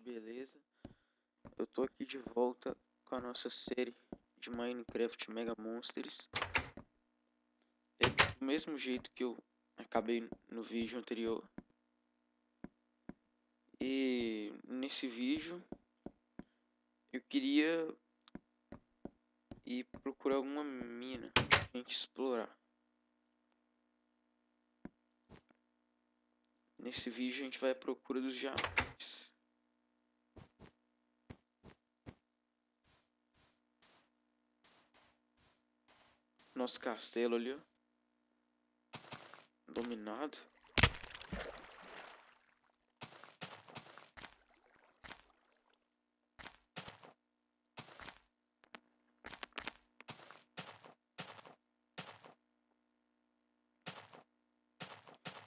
beleza? Eu tô aqui de volta com a nossa série de Minecraft Mega Monsters. É do mesmo jeito que eu acabei no vídeo anterior. E nesse vídeo eu queria ir procurar alguma mina pra gente explorar. Nesse vídeo a gente vai à procura dos diamantes. Nosso castelo ali, ó. Dominado.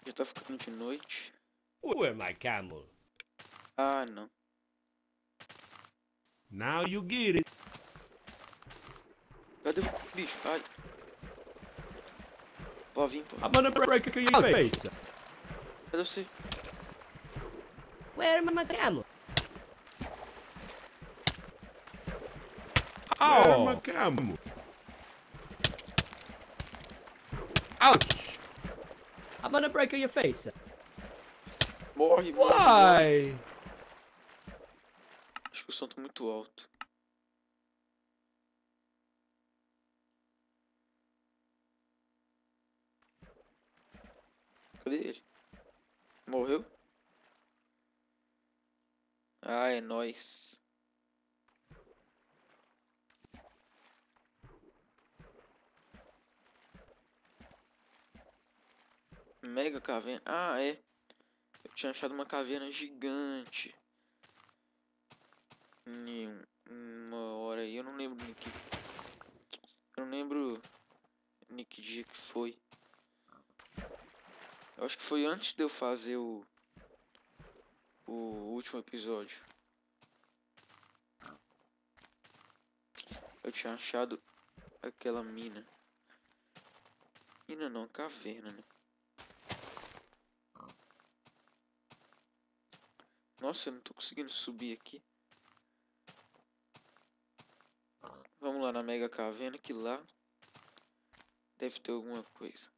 Já tá ficando de noite. Where my camel? Ah, não. Now you get it. Cadê o bicho? Pode vir, pô. I'm gonna break your face. Cadê você? Where my camel? Oh, my camel. Ouch. I'm gonna break your face. Morre, morre. morre. Why? Acho que o som tá muito alto. Cadê ele? Morreu? Ah, é nóis. Mega caverna. Ah, é. Eu tinha achado uma caverna gigante. Um- uma hora aí. Eu não lembro que. Eu não lembro que dia que foi. Eu acho que foi antes de eu fazer o. O último episódio. Eu tinha achado aquela mina. Mina não, caverna, né? Nossa, eu não tô conseguindo subir aqui. Vamos lá na Mega Caverna, que lá deve ter alguma coisa.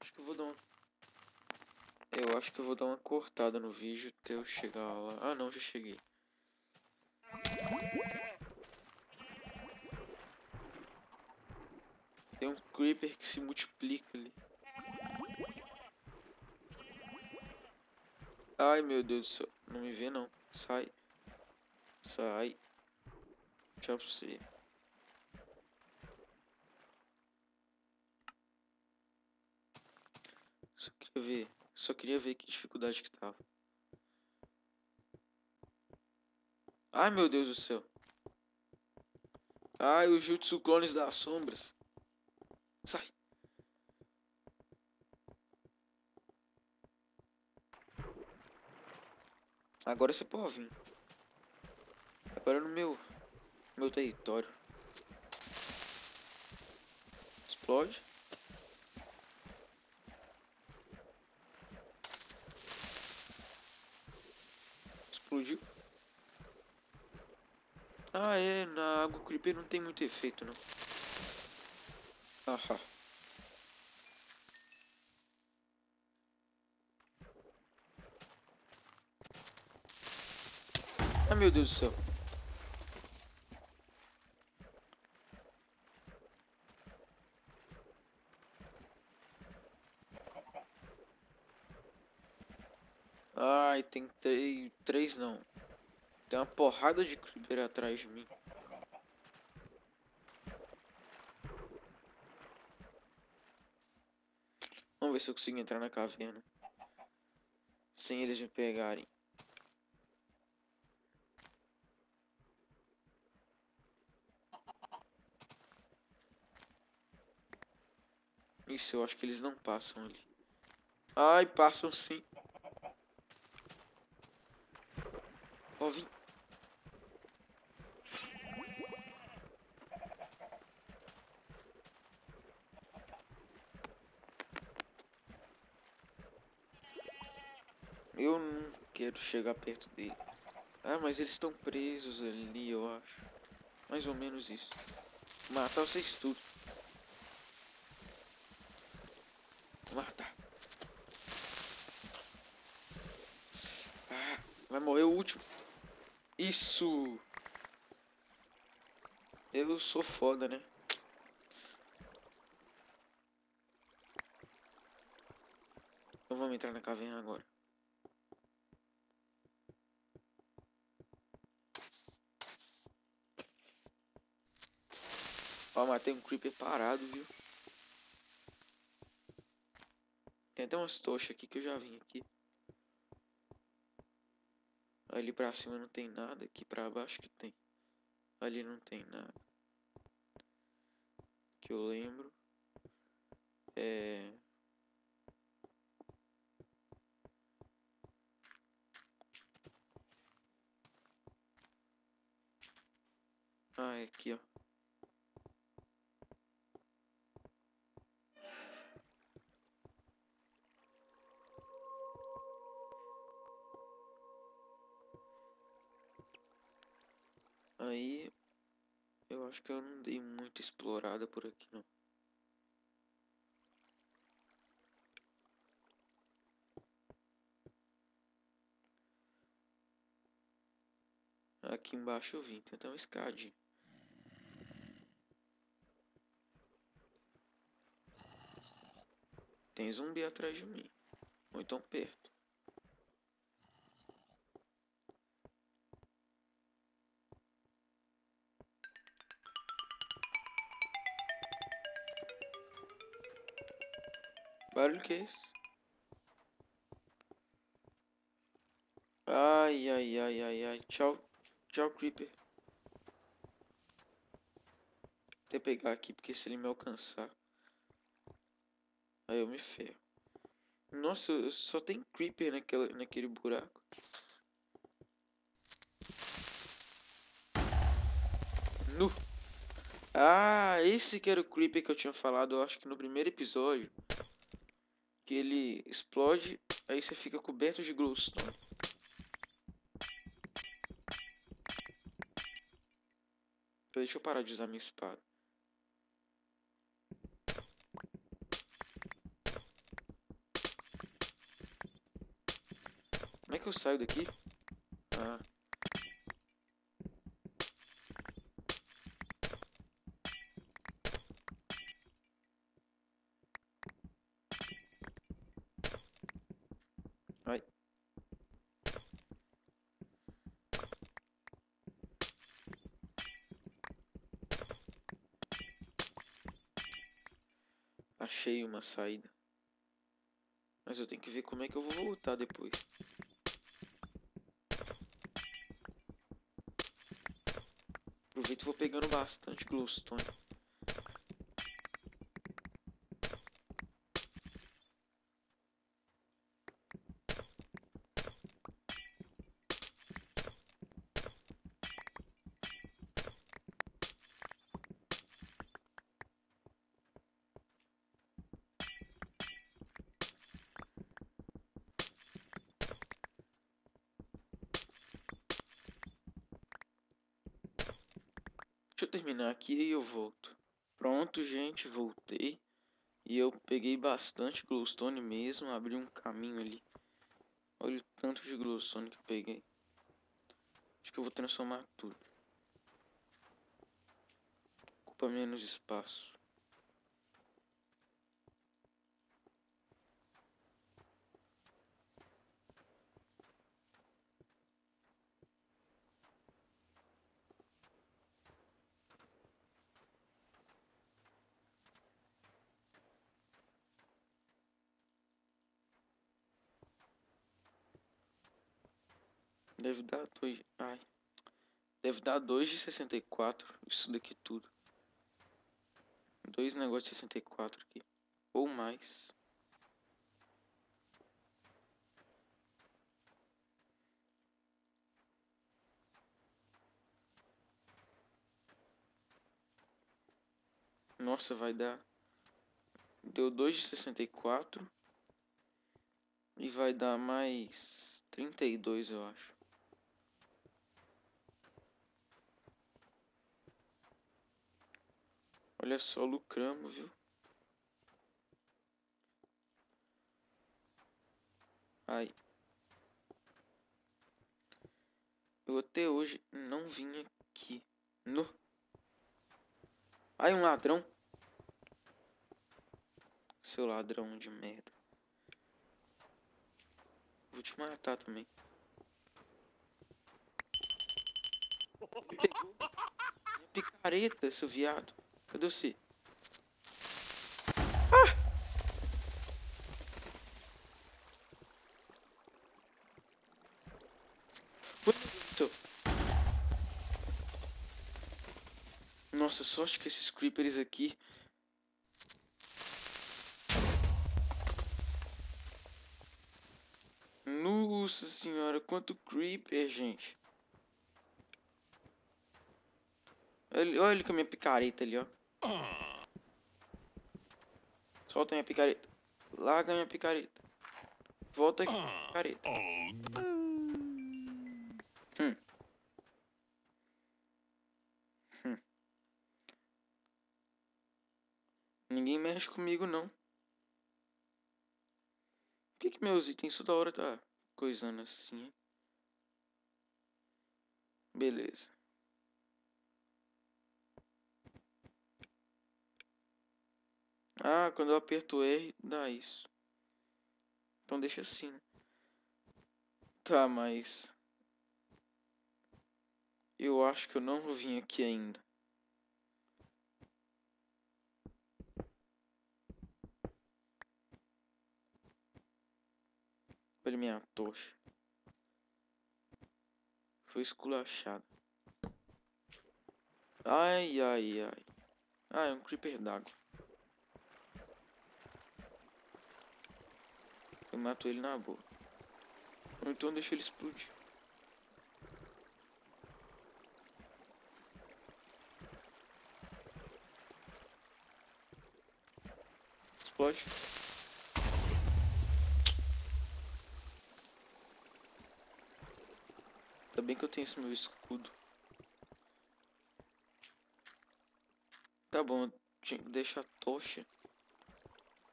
Acho que eu vou dar uma... Eu vou dar uma cortada no vídeo até eu chegar lá. Ah não, já cheguei. Tem um creeper que se multiplica ali. Ai meu Deus do céu. Não me vê não. Sai. Sai. Tchau pra você. Só queria ver. Só queria ver que dificuldade que tava. Ai meu Deus do céu. Ai, os Jutsu Clones das Sombras. Sai. Agora você pode vir. Agora no meu meu território. Explode. Explodiu. Ah, é, creeper não tem muito efeito, não. Ahá. Ah, meu Deus do céu. Ai, tem três, três não. Tem uma porrada de creeper atrás de mim. Vamos ver se eu consigo entrar na caverna. Sem eles me pegarem. Isso, eu acho que eles não passam ali. Ai, passam sim. Ó, vim. Eu não quero chegar perto deles. Ah, mas eles estão presos ali, eu acho. Mais ou menos isso. Matar vocês tudo. Matar. Ah, vai morrer o último. Isso. Eu sou foda, né? Então vamos entrar na caverna agora. Matei um creeper parado, viu? Tem até umas tochas aqui que eu já vim aqui. Ali pra cima não tem nada, aqui pra baixo que tem. Ali não tem nada. Que eu lembro. É... Ah, é aqui, ó. Aqui. Aqui embaixo eu vim, até uma escadinha. Tem zumbi atrás de mim. Ou então perto. Barulho que é esse? Ai, ai, ai, ai, ai. Tchau. Tchau, Creeper. Vou que pegar aqui, porque se ele me alcançar... Aí eu me ferro. Nossa, só tem Creeper naquela, naquele buraco. Nu! Ah, esse que era o Creeper que eu tinha falado, eu acho que no primeiro episódio. Que ele explode, aí você fica coberto de glowstone. Deixa eu parar de usar minha espada. Como é que eu saio daqui? Ah. Ai. Achei uma saída. Mas eu tenho que ver como é que eu vou voltar depois. Aproveito e vou pegando bastante glowstone. Terminar aqui e eu volto. Pronto, gente, voltei. E eu peguei bastante glowstone mesmo, abri um caminho ali. Olha o tanto de glowstone que eu peguei. Acho que eu vou transformar tudo. Ocupa menos espaço. Deve dar dois. Ai. Dar dois de 64. Isso daqui tudo. Dois negócios de 64 aqui. Ou mais. Nossa, vai dar. Deu dois de 64. E vai dar mais Trinta e dois, eu acho. Olha só, lucramos, viu? Ai. Eu até hoje não vim aqui. No. Ai, um ladrão. Seu ladrão de merda. Vou te matar também. Me pegou. Minha picareta, seu viado. Cadê? Ah! Deus do céu. Nossa, sorte que esses creepers aqui. Nossa senhora, quanto creeper, gente. Olha, olha ele com a minha picareta ali, ó. Solta minha picareta. Larga minha picareta. Volta aqui, picareta. Hum. Hum. Ninguém mexe comigo, não. Por que, que meus itens toda hora tá coisando assim? Beleza. Ah, quando eu aperto R, dá isso. Então deixa assim? Tá, mas... Eu acho que eu não vim aqui ainda. Olha minha tocha. Foi esculachado. Ai, ai, ai. Ah, é um creeper d'água. Mato ele na boa. Ou então deixa ele explodir. Explode. Ainda bem que eu tenho esse meu escudo. Tá bom, deixa a tocha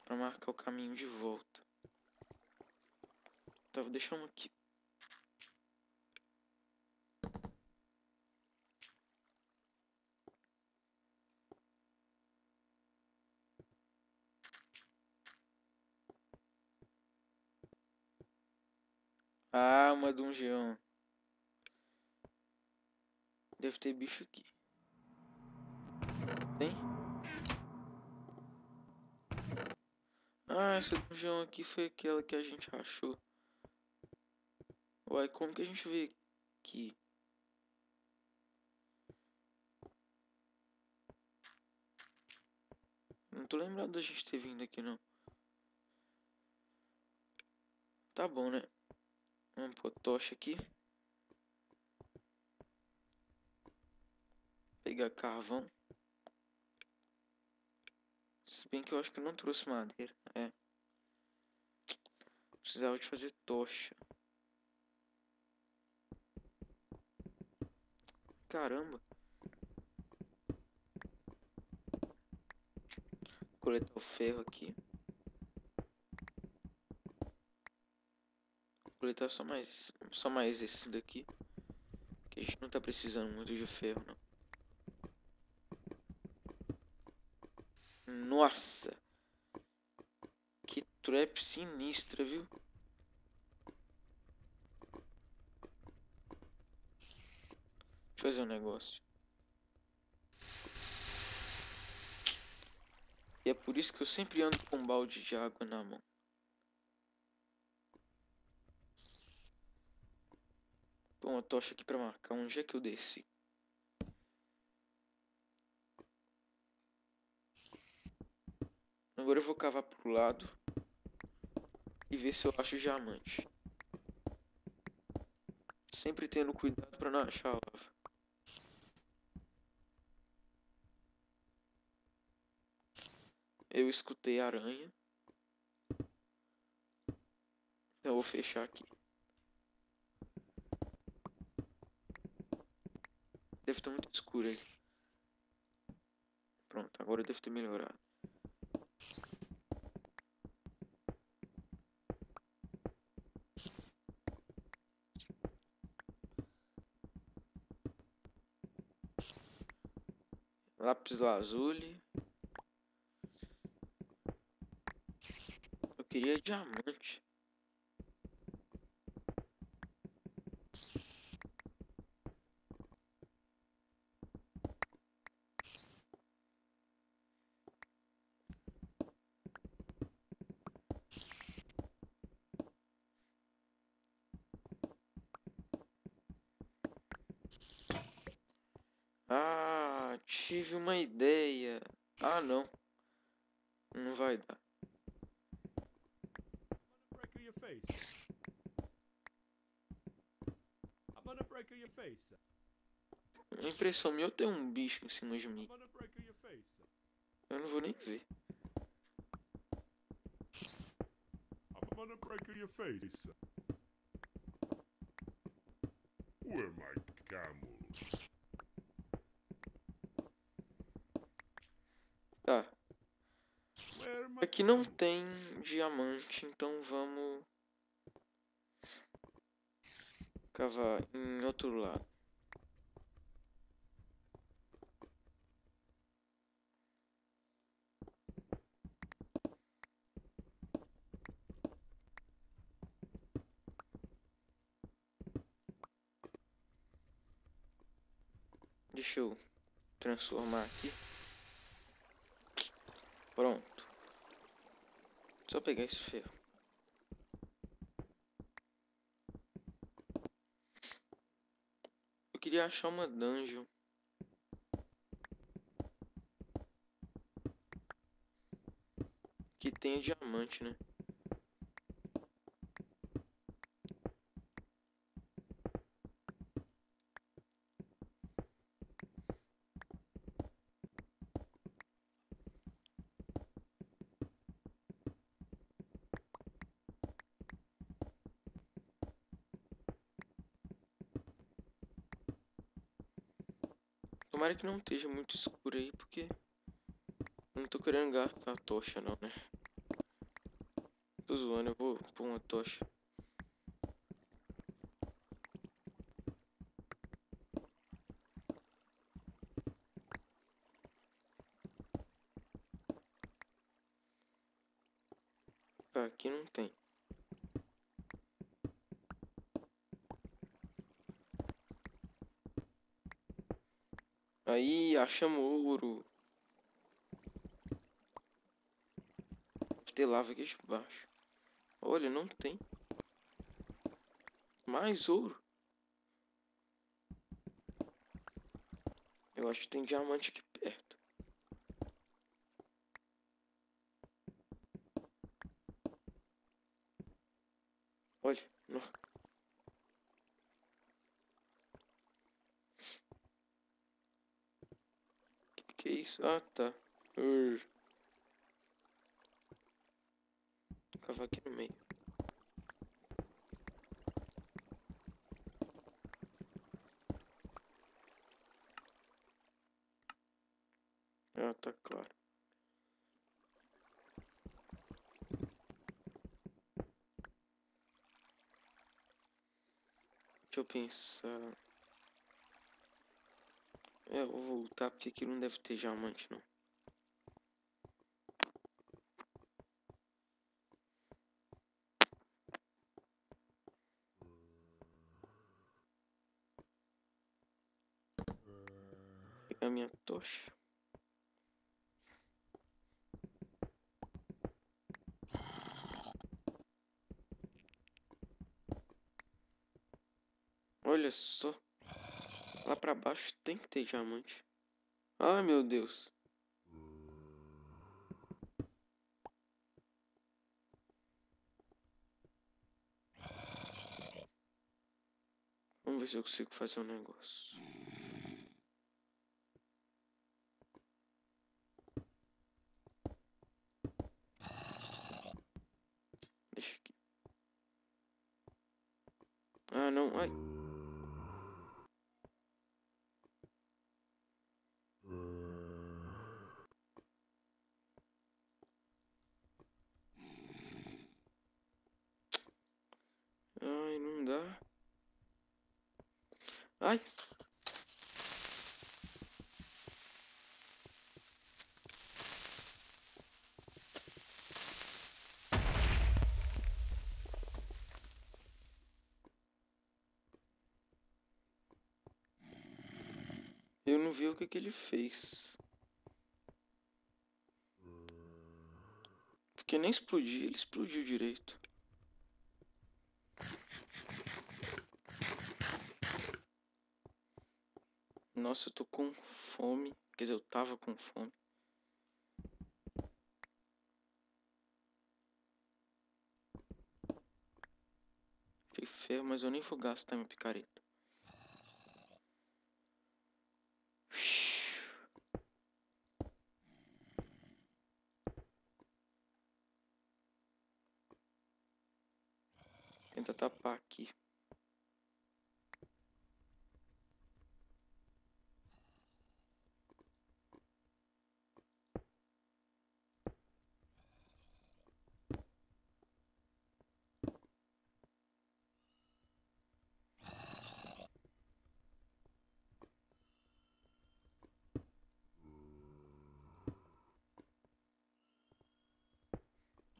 pra marcar o caminho de volta. Tá, vou deixar um aqui. Ah, uma dungeon. Deve ter bicho aqui. Tem? Ah, essa dungeon aqui foi aquela que a gente achou. Uai, como que a gente vê aqui? Não tô lembrado da gente ter vindo aqui não. Tá bom, né? Vamos pôr tocha aqui. Pegar carvão. Se bem que eu acho que não trouxe madeira. É. Precisava de fazer tocha. Caramba. Coletar o ferro aqui. Coletar só mais, só mais esse daqui. Que a gente não tá precisando muito de ferro, não. Nossa! Que trap sinistra, viu? Deixa eu fazer um negócio. E é por isso que eu sempre ando com um balde de água na mão. Põe uma tocha aqui pra marcar onde é que eu desci. Agora eu vou cavar pro lado e ver se eu acho diamante. Sempre tendo cuidado pra não achar lava. Eu escutei aranha. Então eu vou fechar aqui. Deve estar muito escuro aí. Pronto, agora deve ter melhorado. Lápis lazuli. Queria diamante. Ah, tive uma ideia. Ah, não. Não vai dar. break of your face. I'm gonna break your face. A impressão minha, eu tenho um bicho em cima de mim. Eu não vou nem ver. I'm gonna break your face. Where my camel? Tá. Aqui não tem diamante, então vamos cavar em outro lado. Deixa eu transformar aqui. Pronto. Só pegar esse ferro. Eu queria achar uma dungeon. Que tenha diamante, né? Tomara que não esteja muito escuro aí, porque não tô querendo gastar a tocha não, né? Tô zoando, eu vou pôr uma tocha. Tá, aqui não tem. Aí, achamos ouro. Ter lava aqui embaixo. Olha, não tem. Mais ouro. Eu acho que tem diamante aqui perto. Olha, não. Que que é isso? Ah, tá. Ur. Cavar aqui no meio. Ah, tá claro. Deixa eu pensar. É, vou voltar porque aqui não deve ter diamante não. Pegar minha tocha. Olha só. Lá pra baixo tem que ter diamante. Ai meu Deus. Vamos ver se eu consigo fazer um negócio. Deixa aqui. Ah não, ai. Ai. Vi o que, que ele fez. Porque nem explodir, ele explodiu direito. Nossa, eu tô com fome. Quer dizer, eu tava com fome. Que ferro, mas eu nem vou gastar minha picareta. Tenta tapar aqui.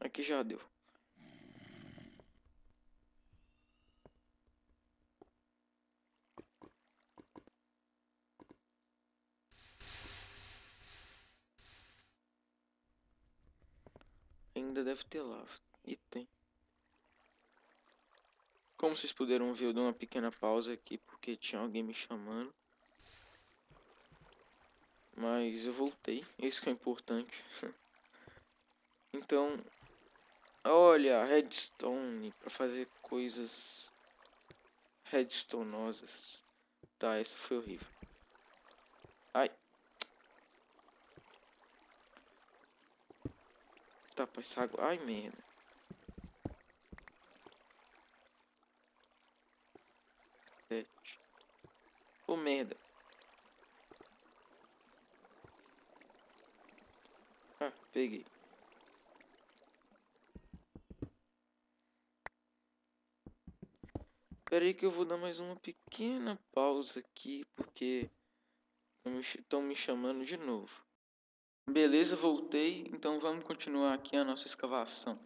Aqui já deu. Ainda deve ter lava. E tem. Como vocês puderam ver, eu dei uma pequena pausa aqui porque tinha alguém me chamando. Mas eu voltei. Isso que é importante. então, olha, redstone para fazer coisas redstoneosas. Tá, essa foi horrível. Ai. Tapa essa água. Ai, merda. Sete. Ô, merda. Ah, peguei. Espera aí que eu vou dar mais uma pequena pausa aqui, porque estão me chamando de novo. Beleza, voltei, então vamos continuar aqui a nossa escavação.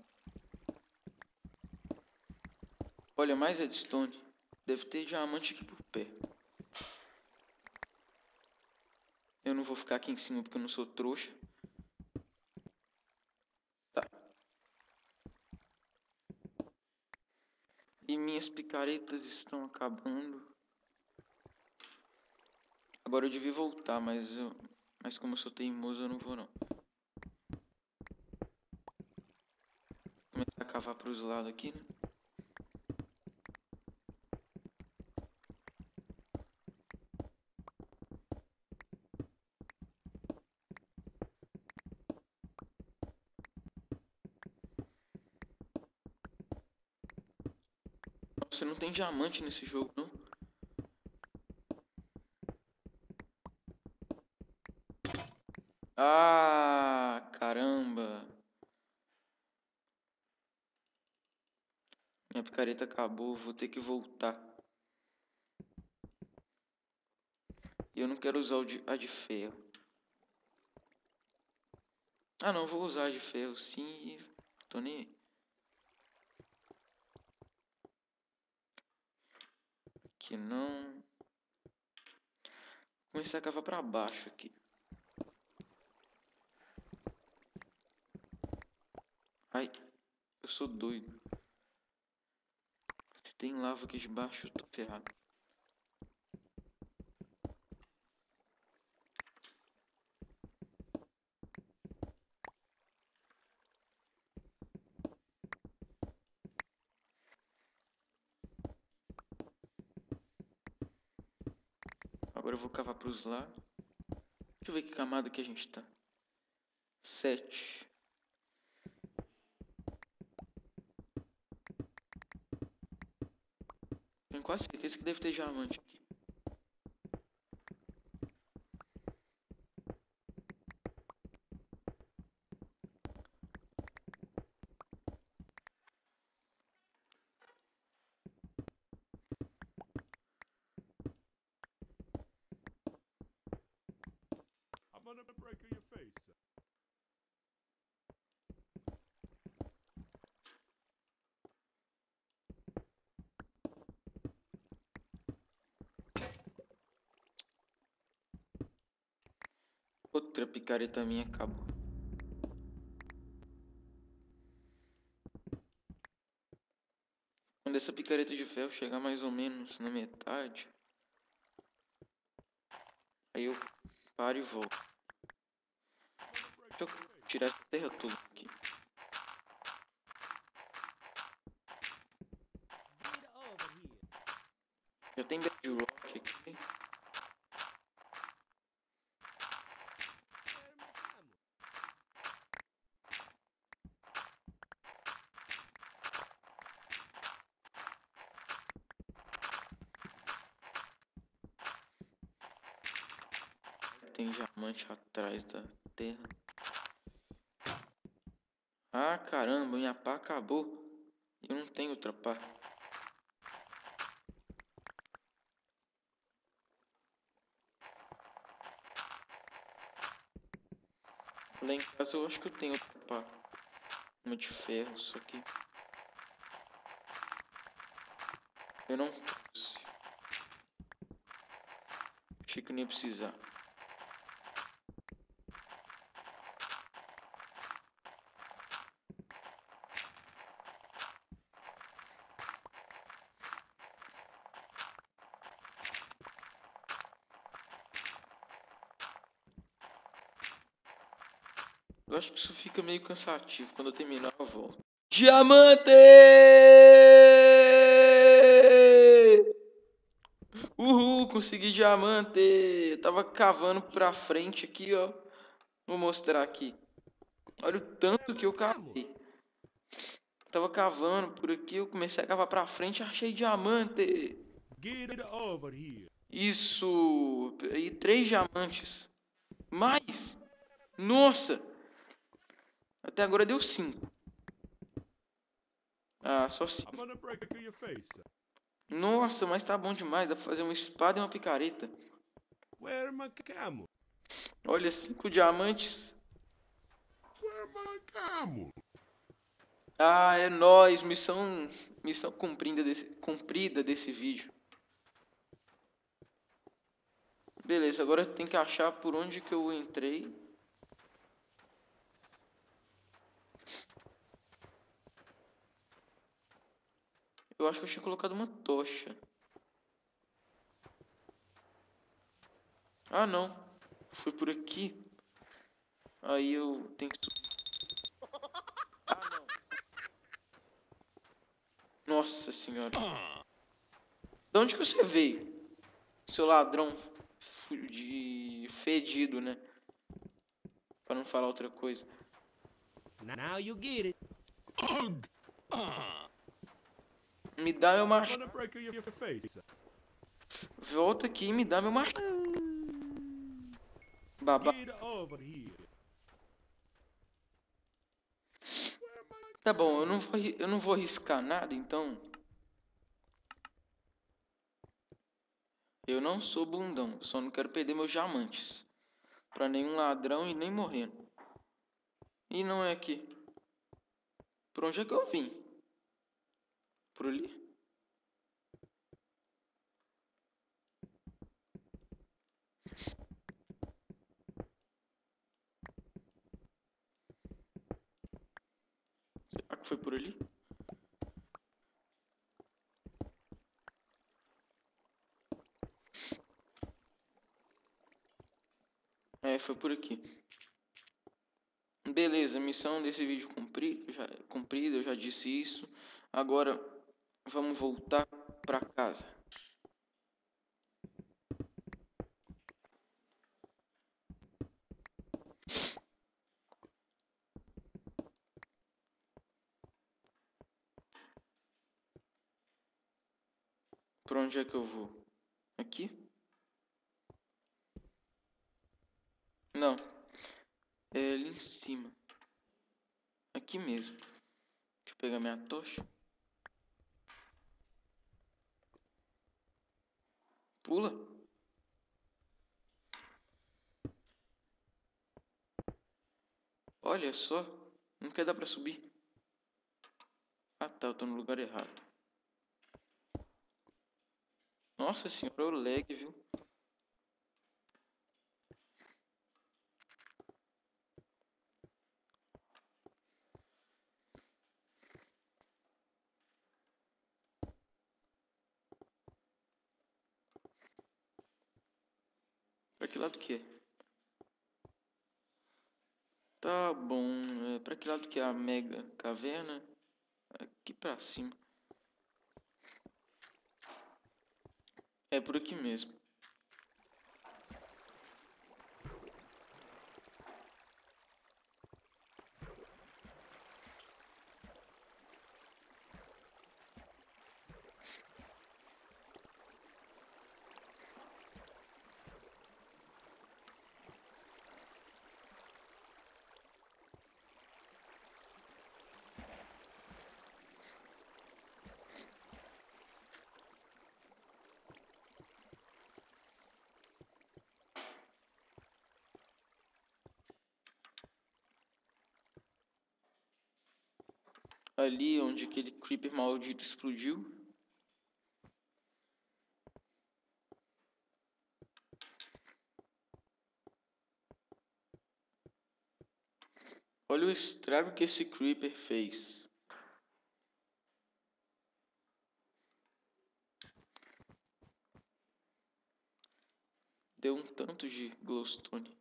Olha, mais redstone. Deve ter diamante aqui por perto. Eu não vou ficar aqui em cima porque eu não sou trouxa. E minhas picaretas estão acabando. Agora eu devia voltar, mas eu, mas como eu sou teimoso eu não vou não. Começar a cavar para os lados aqui, né? Você não tem diamante nesse jogo, não? Ah, caramba. Minha picareta acabou, vou ter que voltar. E eu não quero usar de, a de ferro. Ah não, vou usar a de ferro sim. Tô nem aí. Não. Vou começar a cavar pra baixo aqui. Ai, eu sou doido. Se tem lava aqui debaixo, eu tô ferrado. Agora eu vou cavar para os lados. Deixa eu ver que camada que a gente tá. Sete. Tenho quase certeza que deve ter diamante aqui. break in your face. Outra picareta minha acabou. Quando essa picareta de ferro chegar mais ou menos na metade, aí eu paro e volto. Deixa eu tirar essa terra toda aqui. Já tem bedrock aqui. Where my camel? Tem atrás da terra. Ah, caramba, minha pá acabou. Eu não tenho outra pá. Lá em casa eu acho que eu tenho outra pá. Uma de ferro, só que... Eu não trouxe. Achei que eu nem ia precisar. Eu acho que isso fica meio cansativo. Quando eu terminar, eu volto. Diamante! Uhul, consegui diamante! Eu tava cavando pra frente aqui, ó. Vou mostrar aqui. Olha o tanto que eu cavei. Tava cavando por aqui, eu comecei a cavar pra frente e achei diamante. Get over here. Isso! E três diamantes. Mais! Nossa! Até agora deu cinco. Ah, só I'm cinco. gonna break in your face. Nossa, mas tá bom demais. Dá pra fazer uma espada e uma picareta. Olha, cinco diamantes. Ah, é nóis. Missão, missão cumprida desse, cumprida desse vídeo. Beleza, agora tem que achar por onde que eu entrei. Eu acho que eu tinha colocado uma tocha. Ah, não. Foi por aqui. Aí eu tenho que subir. Ah, não. Nossa senhora. De onde que você veio? Seu ladrão de fedido, né? Pra não falar outra coisa. Now you get it. Me dá meu machado. Volta aqui e me dá meu machado. Babá. Here. Tá bom, eu não vou, eu não vou arriscar nada, então. Eu não sou bundão, só não quero perder meus diamantes. Pra nenhum ladrão e nem morrendo. E não é aqui. Por onde é que eu vim? Por ali? Será que foi por ali? É, foi por aqui. Beleza, missão desse vídeo cumprida, eu já disse isso. Agora vamos voltar pra casa. Pra onde é que eu vou? Aqui? Não. É ali em cima. Aqui mesmo. Deixa eu pegar minha tocha. Só. Não quer dar pra subir. Ah tá, eu tô no lugar errado. Nossa senhora, o lag, viu? Pra que lado que é? Tá bom. É, pra que lado que é a mega caverna? Aqui pra cima. É por aqui mesmo. Ali onde aquele creeper maldito explodiu. Olha o estrago que esse creeper fez. Deu um tanto de glowstone.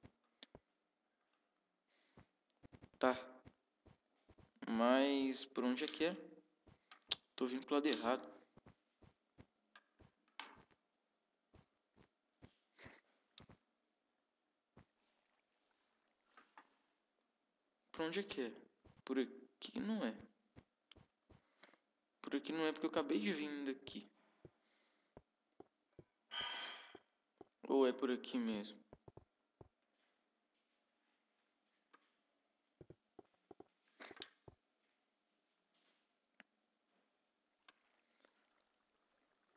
Tá. Mas por onde é que é? Tô vindo pro lado errado. Por onde é que é? Por aqui não é. Por aqui não é porque eu acabei de vir daqui. Ou é por aqui mesmo?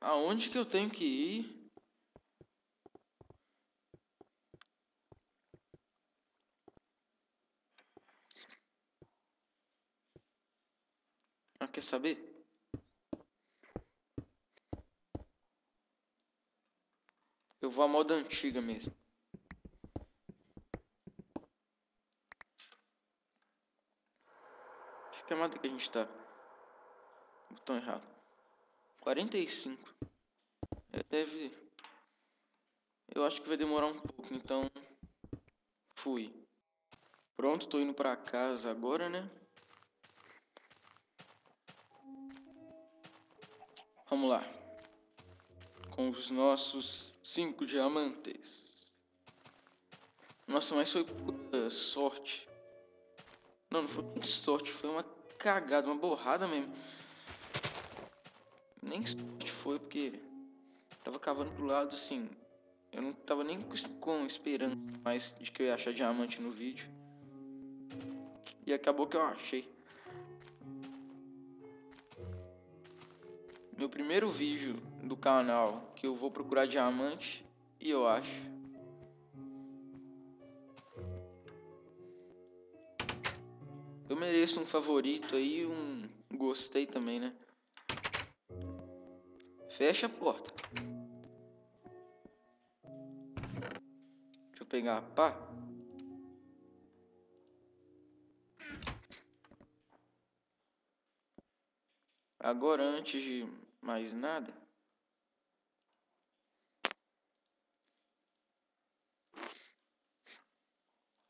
Aonde que eu tenho que ir? Ah, quer saber? Eu vou à moda antiga mesmo. Que camada que a gente tá? Botão errado. 45. É, deve. Eu acho que vai demorar um pouco, então. Fui. Pronto, tô indo pra casa agora, né? Vamos lá. Com os nossos cinco diamantes. Nossa, mas foi pura sorte. Não, não foi sorte, foi uma cagada, uma borrada mesmo. Nem sorte foi porque tava cavando pro lado assim. Eu não tava nem com esperança mais de que eu ia achar diamante no vídeo. E acabou que eu achei. Meu primeiro vídeo do canal que eu vou procurar diamante e eu acho. Eu mereço um favorito aí, um gostei também, né? Fecha a porta. Deixa eu pegar a pá. Agora, antes de mais nada,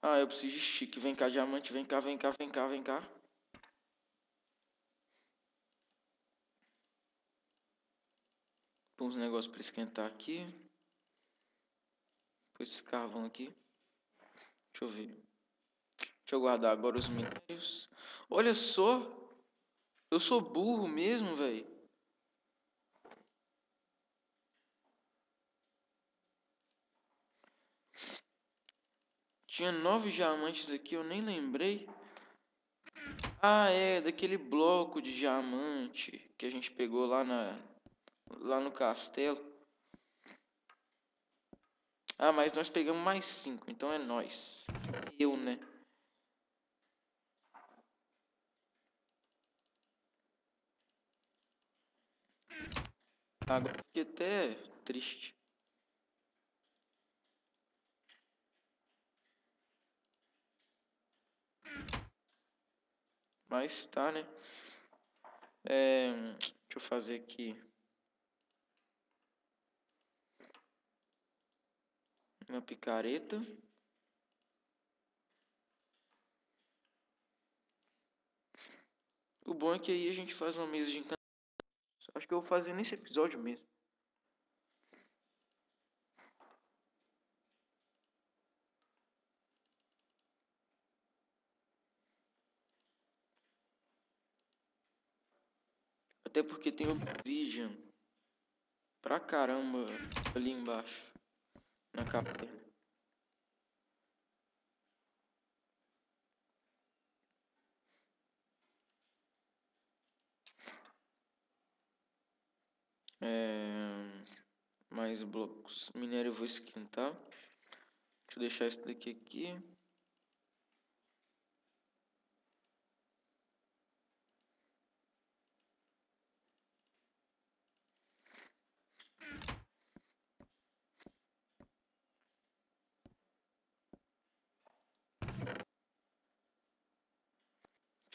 Ah, eu preciso de stick. Vem cá, diamante. Vem cá, vem cá, vem cá, vem cá. Põe uns negócios para esquentar aqui. Depois esse carvão aqui. Deixa eu ver. Deixa eu guardar agora os minérios. Olha só. Eu sou burro mesmo, velho. Tinha nove diamantes aqui, eu nem lembrei. Ah, é, daquele bloco de diamante que a gente pegou lá na lá no castelo. Ah, mas nós pegamos mais cinco, então é nós. Eu, né? Agora fiquei até triste. Mas tá, né? É, deixa eu fazer aqui. Uma picareta. O bom é que aí a gente faz uma mesa de encantamento. Acho que eu vou fazer nesse episódio mesmo. Até porque tem obsidian pra caramba ali embaixo. Na caverna. É, mais blocos. Minério eu vou esquentar. Deixa eu deixar isso daqui aqui.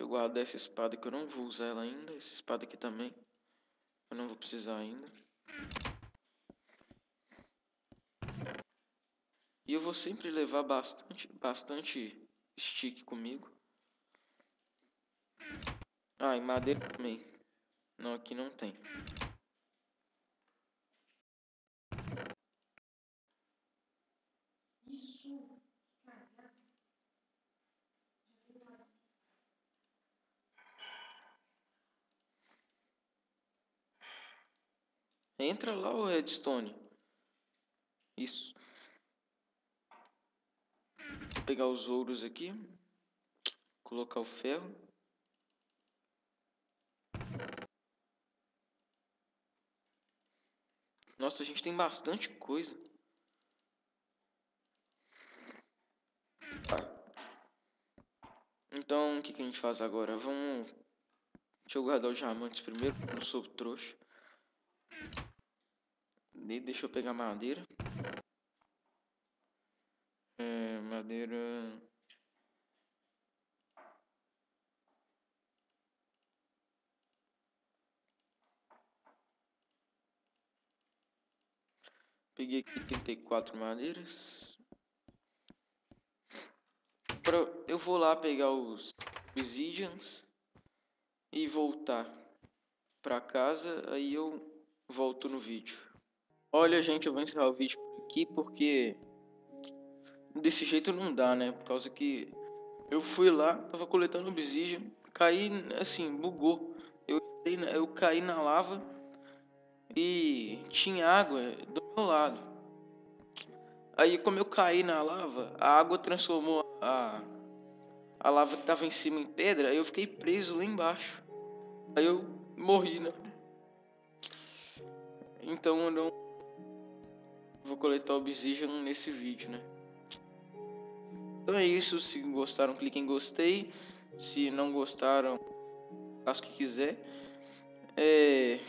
Guardar essa espada que eu não vou usar ela ainda. Essa espada aqui também. Eu não vou precisar ainda. E eu vou sempre levar bastante, bastante stick comigo. Ah, e madeira também. Não, aqui não tem. Entra lá o redstone. Isso. Vou pegar os ouros aqui. Colocar o ferro. Nossa, a gente tem bastante coisa. Então, o que, que a gente faz agora? Vamos... Deixa eu guardar os diamantes primeiro, porque eu sou trouxa. De deixa eu pegar madeira. É, madeira... Peguei aqui 34 madeiras. Pra, eu vou lá pegar os obsidians e voltar pra casa, aí eu volto no vídeo. Olha, gente, eu vou encerrar o vídeo aqui porque desse jeito não dá, né? Por causa que eu fui lá, tava coletando obsidian, caí assim, bugou. Eu, eu caí na lava e tinha água do meu lado. Aí como eu caí na lava, a água transformou a, a lava que tava em cima em pedra, aí eu fiquei preso lá embaixo. Aí eu morri, né? Então eu não vou coletar obsidian nesse vídeo, né? Então é isso, se gostaram clique em gostei, se não gostaram faça o que quiser. É...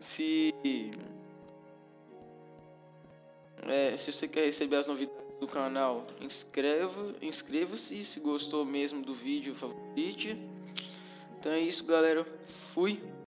Se é, se você quer receber as novidades do canal, inscreva, inscreva-se. Se gostou mesmo do vídeo, favorite. Então é isso, galera. Fui.